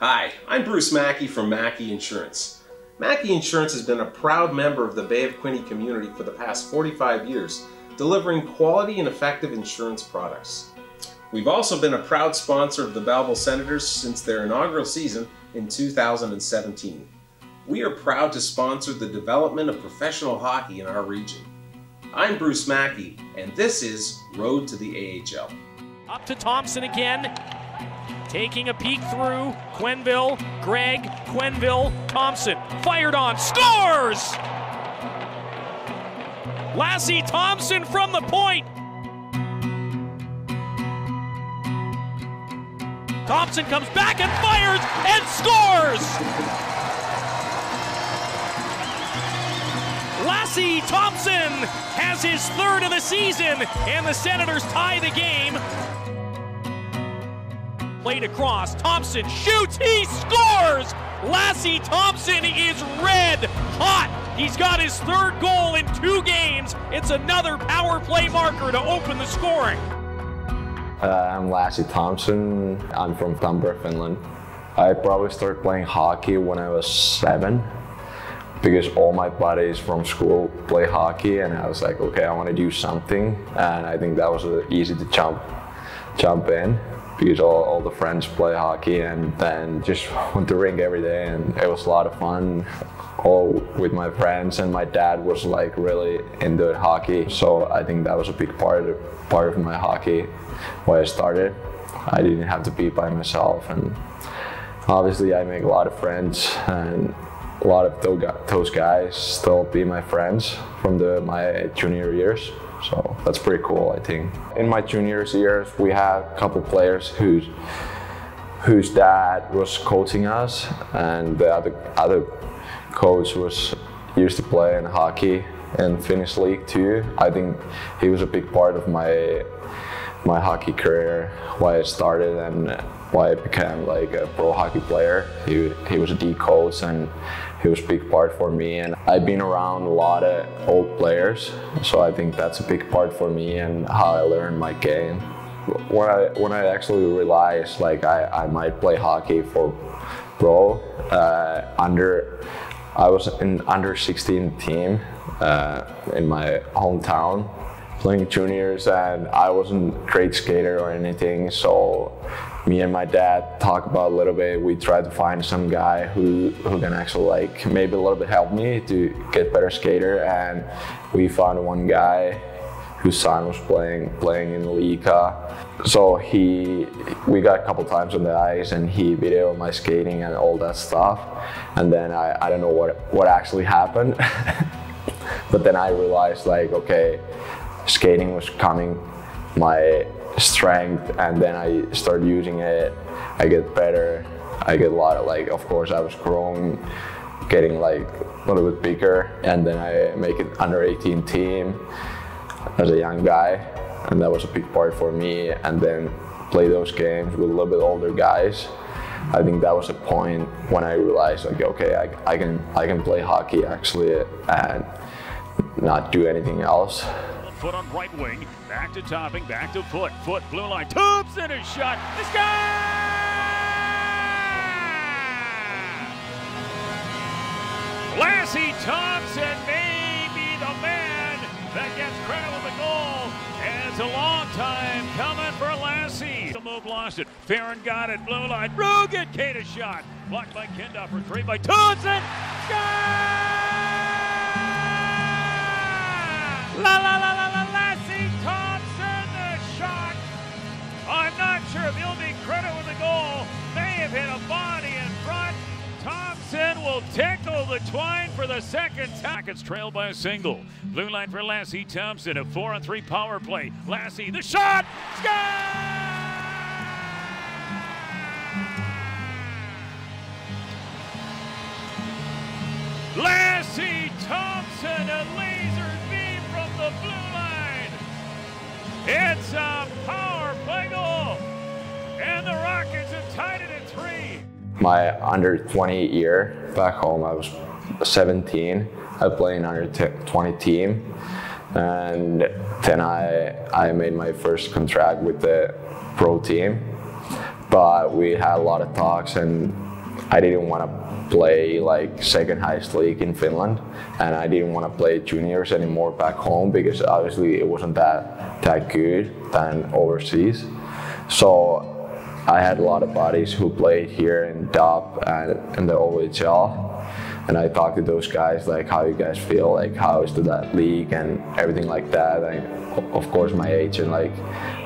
Hi, I'm Bruce Mackey from Mackey Insurance. Mackey Insurance has been a proud member of the Bay of Quinte community for the past 45 years, delivering quality and effective insurance products. We've also been a proud sponsor of the Belleville Senators since their inaugural season in 2017. We are proud to sponsor the development of professional hockey in our region. I'm Bruce Mackey, and this is Road to the AHL. Up to Thomson again. Taking a peek through. Quenneville, Greg, Quenneville, Thomson. Fired on. Scores! Lassi Thomson from the point. Thomson comes back and fires and scores! Lassi Thomson has his third of the season, and the Senators tie the game. Across, Thomson shoots, he scores! Lassi Thomson is red hot. He's got his third goal in two games. It's another power play marker to open the scoring. Uh, I'm Lassi Thomson. I'm from Tampere, Finland. I probably started playing hockey when I was seven because all my buddies from school play hockey and I was like, okay, I want to do something. And I think that was easy to jump, jump in because all, all the friends play hockey and then just went to rink every day and it was a lot of fun all with my friends and my dad was like really into hockey. So I think that was a big part of, part of my hockey why I started. I didn't have to be by myself and obviously I make a lot of friends and a lot of those guys still be my friends from the my junior years. So that's pretty cool, I think. In my junior years, we had a couple players whose whose dad was coaching us, and the other other coach was used to play in hockey in Finnish league too. I think he was a big part of my my hockey career, why I started and why I became like a pro hockey player. He he was a D coach and he was a big part for me and I've been around a lot of old players so I think that's a big part for me and how I learned my game. When I when I actually realized like I, I might play hockey for pro uh, under I was in under 16 team uh, in my hometown playing juniors and I wasn't a great skater or anything so me and my dad talk about a little bit we try to find some guy who who can actually like maybe a little bit help me to get better skater and we found one guy whose son was playing playing in Liiga. So he we got a couple times on the ice and he videoed my skating and all that stuff. And then I, I don't know what what actually happened. but then I realized like okay, skating was coming my strength and then I start using it. I get better. I get a lot of like, of course, I was growing, getting like a little bit bigger, and then I make it under 18 team as a young guy, and that was a big part for me. And then play those games with a little bit older guys. I think that was a point when I realized like, okay, I, I can I can play hockey actually and not do anything else. Foot on right wing, back to Topping, back to foot, foot, blue line, Thomson a shot, This guy! Lassi Thomson may be the man that gets credit with the goal. And it's a long time coming for Lassi. The move lost it. Farron got it, blue line, Rugen, Kate a shot. Blocked by Kindop for three by Thomson. Second time. It's trailed by a single. Blue line for Lassi Thomson. A four on three power play. Lassi the shot. Sky! Lassi Thomson, a laser beam from the blue line. It's a power play goal. And the Rockets have tied it at three. My under 20 year back home, I was 17. I played in under 20 team. And then I, I made my first contract with the pro team. but we had a lot of talks, and I didn't want to play like second highest league in Finland, and I didn't want to play juniors anymore back home because obviously it wasn't that that good than overseas. So I had a lot of buddies who played here in DOP and in the OHL. And I talked to those guys, like, how you guys feel, like, how is that league and everything like that. And of course, my agent, like,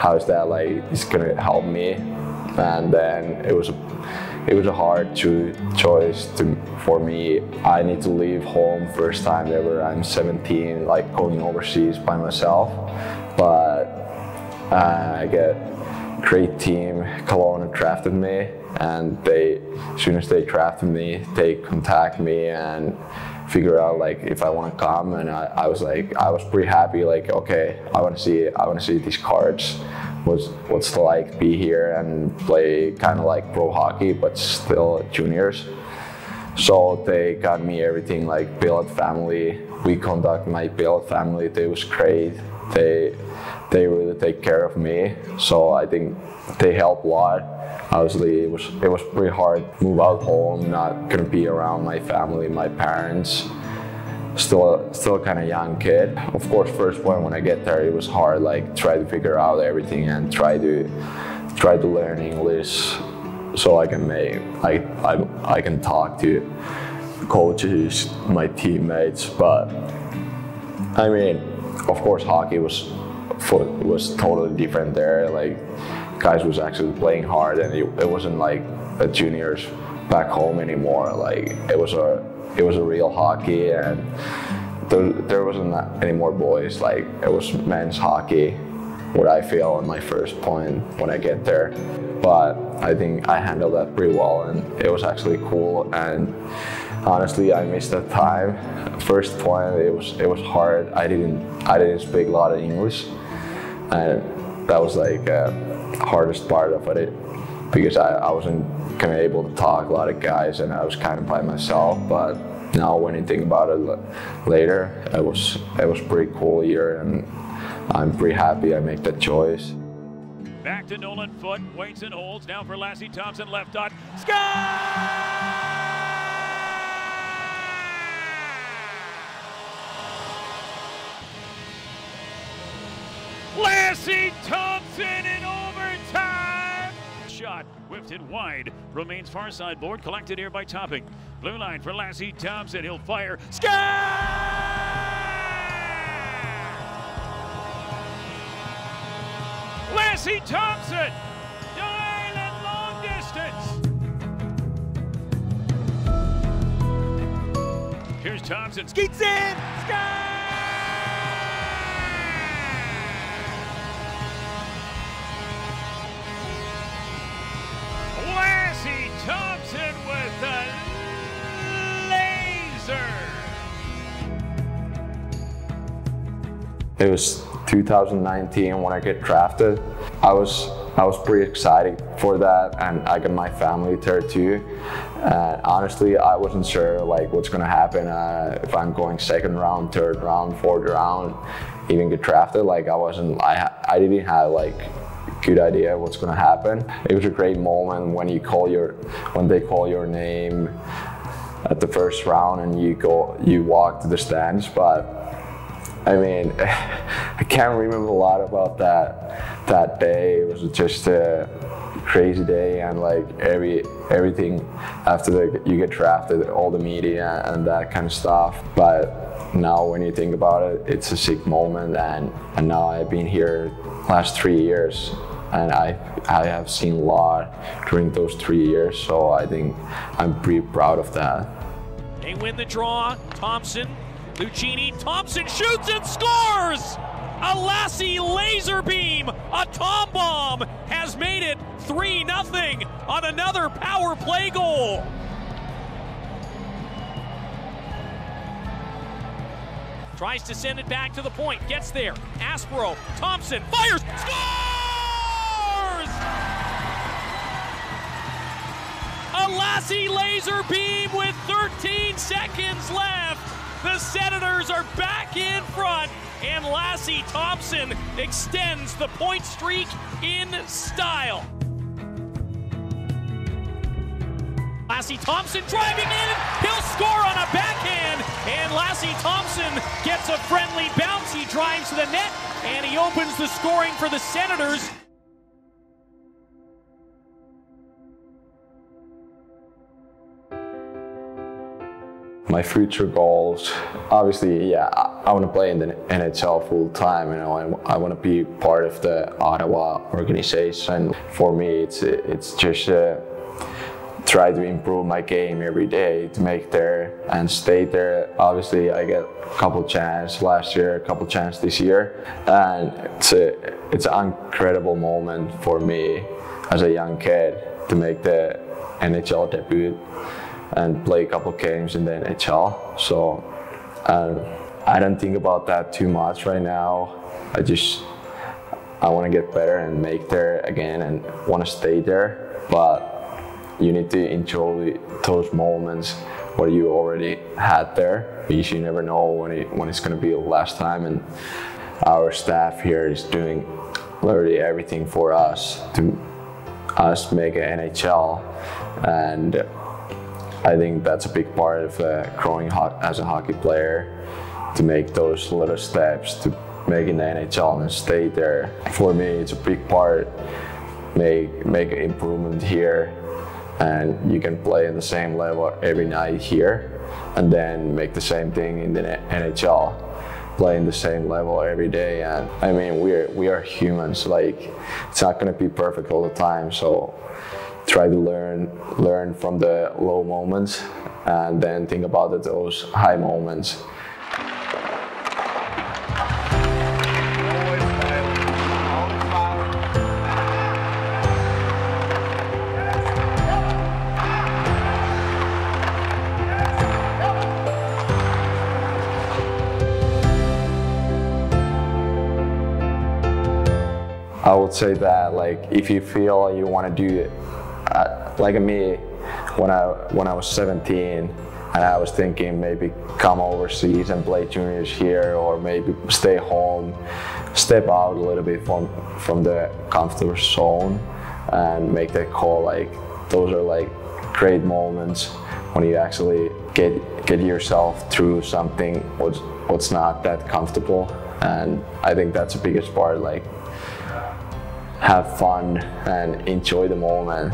how is that, like, it's gonna help me. And then it was a, it was a hard cho- choice to, for me. I need to leave home first time ever. I'm 17, like, going overseas by myself. But uh, I get great team. Kelowna drafted me, and they, as soon as they drafted me, they contact me and figure out like if I want to come. And I, I was like, I was pretty happy. Like, okay, I want to see, I want to see these cards. What's what's like be here and play kind of like pro hockey, but still juniors. So they got me everything like Billet family. We conduct my Billet family. They was great. They they really take care of me. So I think they help a lot. Obviously, it was it was pretty hard move out home, not gonna be around my family, my parents. Still, still kind of young kid. Of course, first point when I get there, it was hard. Like try to figure out everything and try to try to learn English so I can make like I I can talk to coaches, my teammates. But I mean, of course, hockey was foot was totally different there. Like guys was actually playing hard, and it, it wasn't like the juniors back home anymore. Like it was a it was a real hockey, and there, there wasn't any more boys. Like it was men's hockey. What I feel on my first point when I get there, but I think I handled that pretty well, and it was actually cool. And honestly, I missed that time. First point, it was it was hard. I didn't I didn't speak a lot of English, and that was like uh, hardest part of it because I, I wasn't kind of able to talk a lot of guys and I was kind of by myself but now when you think about it later it was it was pretty cool year and I'm pretty happy I made that choice. Back to Nolan Foot, waits and holds, now for Lassi Thomson, left dot, sky! Lassi Thomson in overtime. Shot whipped it wide. Remains far side board. Collected here by Topping. Blue line for Lassi Thomson, He'll fire. Sky! Lassi Thomson. Dial long distance. Here's Thomson. Skeets in. Sky! It was 2019 when I get drafted. I was I was pretty excited for that, and I got my family there too. And honestly, I wasn't sure like what's gonna happen uh, if I'm going second round, third round, fourth round, even get drafted. Like I wasn't, I I didn't have like good idea what's going to happen. It was a great moment when you call your when they call your name at the first round and you go you walk to the stands. But I mean, I can't remember a lot about that that day. It was just a crazy day and like every everything after the, you get drafted, all the media and that kind of stuff. But now when you think about it, it's a sick moment and, and now I've been here last three years and I I have seen a lot during those three years. So I think I'm pretty proud of that. They win the draw. Thomson, Lucchini, Thomson shoots and scores. A Lassi laser beam, a Tom bomb has made it 3 0 on another power play goal. Tries to send it back to the point, gets there. Aspro, Thomson, fires, scores! A Lassi laser beam with 13 seconds left. The Senators are back in front, and Lassi Thomson extends the point streak in style. Lassi Thomson driving in. He'll score on a backhand. And Lassi Thomson gets a friendly bounce. He drives to the net and he opens the scoring for the Senators. My future goals. Obviously yeah i, I want to play in the nhl full time you know i, I want to be part of the ottawa organization. For me it's it's just uh, try to improve my game every day to make there and stay there. Obviously i get a couple chance last year a couple chance this year and it's a it's an incredible moment for me as a young kid to make the nhl debut and play a couple games in the NHL. So uh, I don't think about that too much right now. I just I want to get better and make there again and want to stay there. But you need to enjoy those moments what you already had there because you never know when it, when it's going to be the last time. And our staff here is doing literally everything for us to us make an NHL and I think that's a big part of uh, growing as a hockey player to make those little steps to make in the NHL and stay there. For me, it's a big part. Make make an improvement here, and you can play at the same level every night here, and then make the same thing in the NHL playing the same level every day and I mean we're we are humans like it's not going to be perfect all the time so try to learn learn from the low moments and then think about those high moments. I would say that like if you feel you want to do uh, like me, when I when I was 17, and I was thinking maybe come overseas and play juniors here, or maybe stay home, step out a little bit from from the comfortable zone, and make that call. Like those are like great moments when you actually get get yourself through something what's what's not that comfortable, and I think that's the biggest part. Like have fun and enjoy the moment